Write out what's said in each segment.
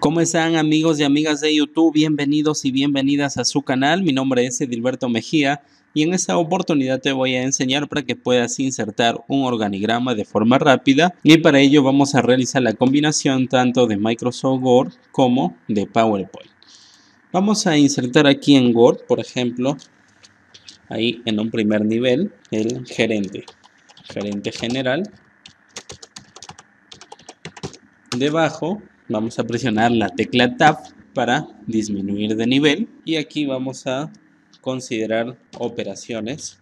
¿Cómo están amigos y amigas de YouTube? Bienvenidos y bienvenidas a su canal. Mi nombre es Edilberto Mejía y en esta oportunidad te voy a enseñar para que puedas insertar un organigrama de forma rápida y para ello vamos a realizar la combinación tanto de Microsoft Word como de PowerPoint. Vamos a insertar aquí en Word, por ejemplo, ahí en un primer nivel, el gerente, gerente general. Debajo vamos a presionar la tecla Tab para disminuir de nivel y aquí vamos a considerar operaciones,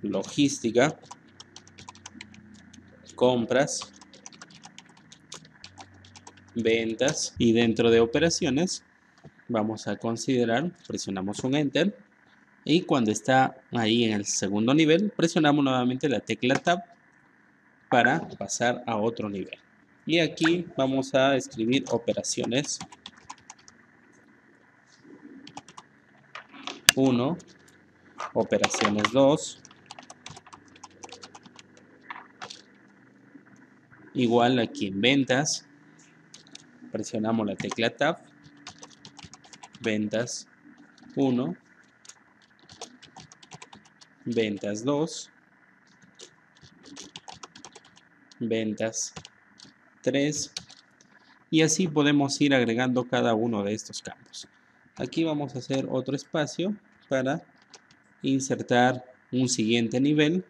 logística, compras, ventas y dentro de operaciones vamos a considerar, presionamos un Enter y cuando está ahí en el segundo nivel presionamos nuevamente la tecla Tab para pasar a otro nivel. Y aquí vamos a escribir operaciones. 1, operaciones 2, igual aquí en ventas, presionamos la tecla Tab, ventas 1, ventas 2, ventas 3 y así podemos ir agregando cada uno de estos campos. Aquí vamos a hacer otro espacio para insertar un siguiente nivel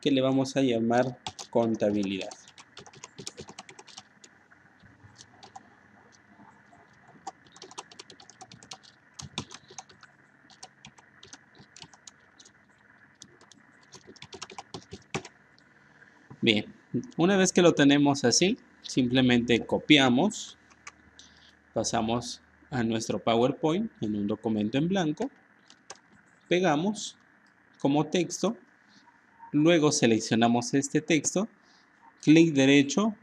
que le vamos a llamar contabilidad. Bien, una vez que lo tenemos así, simplemente copiamos, pasamos a nuestro PowerPoint en un documento en blanco, pegamos como texto, luego seleccionamos este texto, clic derecho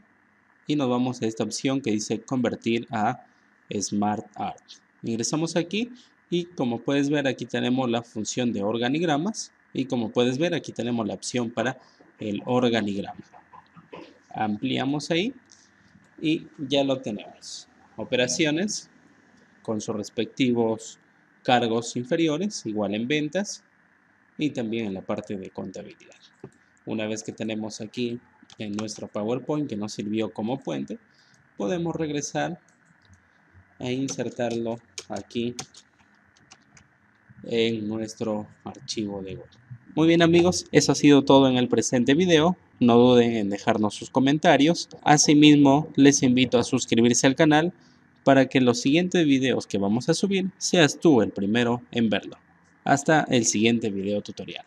y nos vamos a esta opción que dice convertir a Smart Art. Ingresamos aquí y como puedes ver aquí tenemos la función de organigramas y como puedes ver aquí tenemos la opción para el organigrama ampliamos ahí y ya lo tenemos. Operaciones con sus respectivos cargos inferiores, igual en ventas y también en la parte de contabilidad. Una vez que tenemos aquí en nuestro PowerPoint que nos sirvió como puente, podemos regresar e insertarlo aquí en nuestro archivo de Word. Muy bien amigos, eso ha sido todo en el presente video. No duden en dejarnos sus comentarios. Asimismo, les invito a suscribirse al canal para que los siguientes videos que vamos a subir seas tú el primero en verlo. Hasta el siguiente video tutorial.